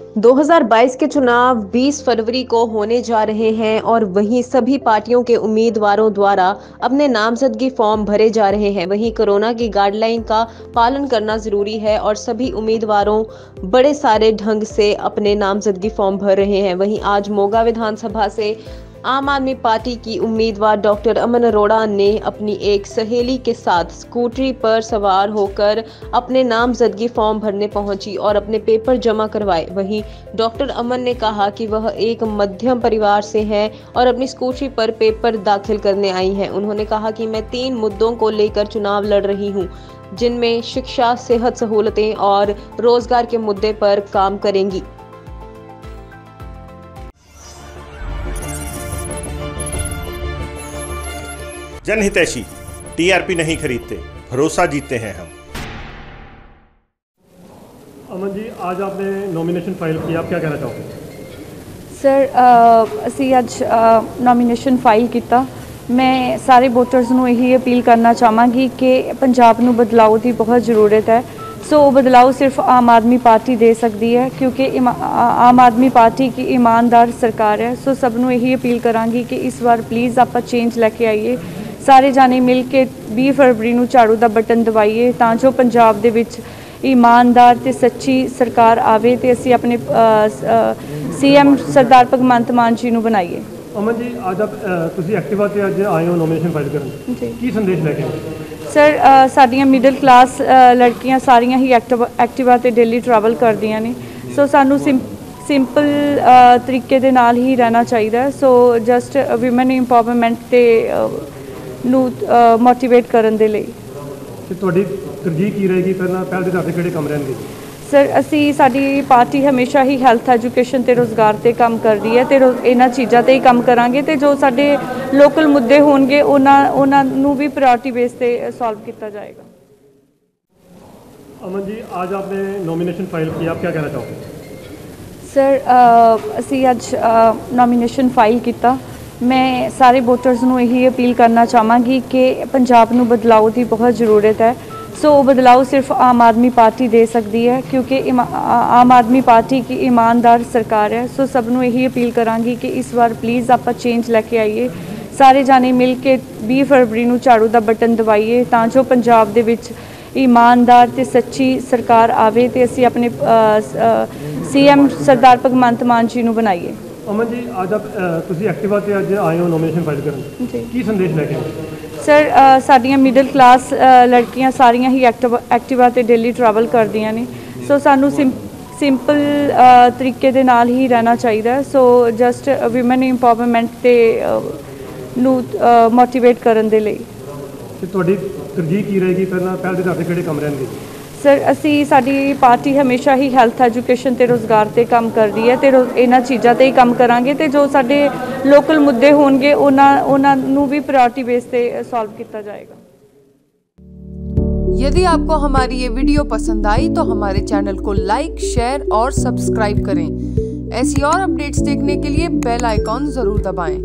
2022 के चुनाव 20 फरवरी को होने जा रहे हैं और वहीं सभी पार्टियों के उम्मीदवारों द्वारा अपने नामजदगी फॉर्म भरे जा रहे हैं। वहीं कोरोना की गाइडलाइन का पालन करना ज़रूरी है और सभी उम्मीदवारों बड़े सारे ढंग से अपने नामजदगी फॉर्म भर रहे हैं। वहीं आज मोगा विधानसभा से आम आदमी पार्टी की उम्मीदवार डॉक्टर अमन अरोड़ा ने अपनी एक सहेली के साथ स्कूटरी पर सवार होकर अपने नामजदगी फॉर्म भरने पहुँची और अपने पेपर जमा करवाए। वहीं डॉक्टर अमन ने कहा कि वह एक मध्यम परिवार से हैं और अपनी स्कूटरी पर पेपर दाखिल करने आई हैं। उन्होंने कहा कि मैं तीन मुद्दों को लेकर चुनाव लड़ रही हूँ, जिनमें शिक्षा, सेहत सहूलतें और रोज़गार के मुद्दे पर काम करेंगी। जनहितैषी टीआरपी नहीं खरीदते भरोसा जीतते हैं हम ਅਮਨ ਜੀ ਅੱਜ ਆਪਨੇ ਨੋਮੀਨੇਸ਼ਨ ਫਾਈਲ ਕੀਤਾ ਆਪ ਕੀ ਕਹਿਣਾ ਚਾਹੋਗੇ ਸਰ ਅ, ਅਸੀਂ ਅੱਜ ਨੋਮੀਨੇਸ਼ਨ ਫਾਈਲ ਕੀਤਾ ਮੈਂ ਸਾਰੇ ਵੋਟਰਸ ਨੂੰ ਇਹੀ ਅਪੀਲ ਕਰਨਾ ਚਾਹਾਂਗੀ ਕਿ ਪੰਜਾਬ ਨੂੰ ਬਦਲਾਅ ਦੀ ਬਹੁਤ ਜ਼ਰੂਰਤ ਹੈ ਸੋ ਉਹ ਬਦਲਾਅ ਸਿਰਫ ਆਮ ਆਦਮੀ ਪਾਰਟੀ ਦੇ ਸਕਦੀ ਹੈ ਕਿਉਂਕਿ ਇਮਾ- ਆ- ਆਮ ਆਦਮੀ ਪਾਰਟੀ ਕੀ ਇਮਾਨਦਾਰ ਸਰਕਾਰ ਹੈ ਸੋ ਸਭ ਨੂੰ ਇਹੀ ਅਪੀਲ ਕਰਾਂਗੀ ਕਿ ਇਸ ਵਾਰ ਪਲੀਜ਼ ਆਪਾਂ ਚੇਂਜ ਲੈ ਕੇ ਆਈਏ ਸਾਰੇ ਜਾਣੇ ਮਿਲ ਕੇ 20 ਫਰਵਰੀ ਨੂੰ ਝਾੜੂ ਦਾ ਬਟਨ ਦਬਾਈਏ ਤਾਂ ਜੋ ਪੰਜਾਬ ਦੇ ਵਿੱਚ ਇਮਾਨਦਾਰ ਤੇ ਸੱਚੀ ਸਰਕਾਰ ਆਵੇ ਤੇ ਅਸੀਂ ਆਪਣੇ ਸੀਐਮ ਸਰਦਾਰ ਭਗਵੰਤ ਮਾਨ ਜੀ ਨੂੰ ਬਣਾਈਏ। ਅਮਨ ਜੀ ਅੱਜ ਤੁਸੀਂ ਐਕਟਿਵਾ ਤੇ ਅੱਜ ਆਏ ਹੋ ਨੋਮੀਨੇਸ਼ਨ ਫਾਈਲ ਕਰਨ। ਕੀ ਸੰਦੇਸ਼ ਲੈ ਕੇ ਸਰ ਸਾਡੀਆਂ ਮਿਡਲ ਕਲਾਸ ਲੜਕੀਆਂ ਸਾਰੀਆਂ ਹੀ ਐਕਟਿਵਾ ਤੇ ਡੇਲੀ ਟਰੈਵਲ ਕਰਦੀਆਂ ਨੇ। ਸੋ ਸਾਨੂੰ ਸਿੰਪਲ ਤਰੀਕੇ ਦੇ ਨਾਲ ਹੀ ਰਹਿਣਾ ਚਾਹੀਦਾ। ਸੋ ਜਸਟ ਔਮਨ ਇੰਪਾਵਰਮੈਂਟ ਤੇ ਨੂੰ ਮੋਟੀਵੇਟ ਕਰਨ ਦੇ ਲਈ। ਤੇ ਤੁਹਾਡੀ ਤਰਜੀਹ ਕੀ ਰਹੇਗੀ? ਪਹਿਲਾਂ ਪਹਿਲ ਦੇ ਤੇ ਕਿਹੜੇ ਕੰਮ ਰਹਿਣਗੇ? ਸਰ ਅਸੀਂ ਸਾਡੀ ਪਾਰਟੀ ਹਮੇਸ਼ਾ ਹੀ ਹੈਲਥ ਐਜੂਕੇਸ਼ਨ ਤੇ ਰੋਜ਼ਗਾਰ ਤੇ ਕੰਮ ਕਰ ਰਹੀ ਹੈ ਤੇ ਇਹਨਾਂ ਚੀਜ਼ਾਂ ਤੇ ਹੀ ਕੰਮ ਕਰਾਂਗੇ ਤੇ ਜੋ ਸਾਡੇ ਲੋਕਲ ਮੁੱਦੇ ਹੋਣਗੇ ਉਹਨਾਂ ਉਹਨਾਂ ਨੂੰ ਵੀ ਪ੍ਰਾਇੋਰਟੀ ਬੇਸ ਤੇ ਸੋਲਵ ਕੀਤਾ ਜਾਏਗਾ। ਅਮਨ ਜੀ ਅੱਜ ਆਪਨੇ ਨੋਮੀਨੇਸ਼ਨ ਫਾਈਲ ਕੀਤਾ ਆਪ ਕੀ ਕਹਿਣਾ ਚਾਹੋਗੇ? ਸਰ ਅਸੀਂ ਅੱਜ ਨੋਮੀਨੇਸ਼ਨ ਫਾਈਲ ਕੀਤਾ। ਮੈਂ ਸਾਰੇ ਵੋਟਰਸ ਨੂੰ ਇਹੀ ਅਪੀਲ ਕਰਨਾ ਚਾਹਾਂਗੀ ਕਿ ਪੰਜਾਬ ਨੂੰ ਬਦਲਾਅ ਦੀ ਬਹੁਤ ਜ਼ਰੂਰਤ ਹੈ। ਸੋ ਉਹ ਬਦਲਾਅ ਸਿਰਫ ਆਮ ਆਦਮੀ ਪਾਰਟੀ ਦੇ ਸਕਦੀ ਹੈ, ਕਿਉਂਕਿ ਇਮਾ- ਆਮ ਆਦਮੀ ਪਾਰਟੀ ਕੀ ਇਮਾਨਦਾਰ ਸਰਕਾਰ ਹੈ। ਸੋ ਸਭ ਨੂੰ ਇਹੀ ਅਪੀਲ ਕਰਾਂਗੀ ਕਿ ਇਸ ਵਾਰ ਪਲੀਜ਼ ਆਪਾਂ ਚੇਂਜ ਲੈ ਕੇ ਆਈਏ। ਸਾਰੇ ਜਾਣੇ ਮਿਲ ਕੇ 20 ਫਰਵਰੀ ਨੂੰ ਝਾੜੂ ਦਾ ਬਟਨ ਦਵਾਈਏ ਤਾਂ ਜੋ ਪੰਜਾਬ ਦੇ ਵਿੱਚ ਇਮਾਨਦਾਰ ਤੇ ਸੱਚੀ ਸਰਕਾਰ ਆਵੇ ਤੇ ਅਸੀਂ ਆਪਣੇ ਸੀਐਮ ਸਰਦਾਰ ਭਗਵੰਤ ਮਾਨ ਜੀ ਨੂੰ ਬਣਾਈਏ। ਅਮਨ ਜੀ ਅੱਜ ਤੁਸੀਂ ਐਕਟਿਵਾ ਤੇ ਅੱਜ ਆਏ ਹੋ ਨੋਮੀਨੇਸ਼ਨ ਫਾਈਲ ਕਰਨ। ਜੀ। ਕੀ ਸੰਦੇਸ਼ ਲੈ ਕੇ ਸਰ ਸਾਡੀਆਂ ਮਿਡਲ ਕਲਾਸ ਲੜਕੀਆਂ ਸਾਰੀਆਂ ਹੀ ਐਕਟਿਵਾ ਤੇ ਡੇਲੀ ਟਰੈਵਲ ਕਰਦੀਆਂ ਨੇ। ਸੋ ਸਾਨੂੰ ਸਿੰਪਲ ਤਰੀਕੇ ਦੇ ਨਾਲ ਹੀ ਰਹਿਣਾ ਚਾਹੀਦਾ। ਸੋ ਜਸਟ ਔਮਨ ਇੰਪਾਵਰਮੈਂਟ ਤੇ ਨੂੰ ਮੋਟੀਵੇਟ ਕਰਨ ਦੇ ਲਈ। ਤੇ ਤੁਹਾਡੀ ਤਰਜੀਹ ਕੀ ਰਹੇਗੀ? ਪਹਿਲਾਂ ਪਹਿਲ ਦੇ ਕਿਹੜੇ ਕੰਮ ਰਹਿਣਗੇ? ਸਰ ਅਸੀਂ ਸਾਡੀ ਪਾਰਟੀ ਹਮੇਸ਼ਾ ਹੀ ਹੈਲਥ ਐਜੂਕੇਸ਼ਨ ਤੇ ਰੋਜ਼ਗਾਰ ਤੇ ਕੰਮ ਕਰ ਰਹੀ ਹੈ ਤੇ ਰੋ- ਇਹਨਾਂ ਚੀਜ਼ਾਂ ਤੇ ਹੀ ਕੰਮ ਕਰਾਂਗੇ ਤੇ ਜੋ ਸਾਡੇ ਲੋਕਲ ਮੁੱਦੇ ਹੋਣਗੇ ਉਹਨਾਂ ਉਹਨਾਂ ਨੂੰ ਵੀ ਪ੍ਰਾਇੋਰਟੀ ਬੇਸ ਤੇ ਸੋਲਵ ਕੀਤਾ ਜਾਏਗਾ यदि आपको हमारी ये वीडियो पसंद आई तो हमारे चैनल को लाइक शेयर और सब्सक्राइब करें ऐसी और अपडेट्स देखने के लिए बेल आइकॉन जरूर दबाएं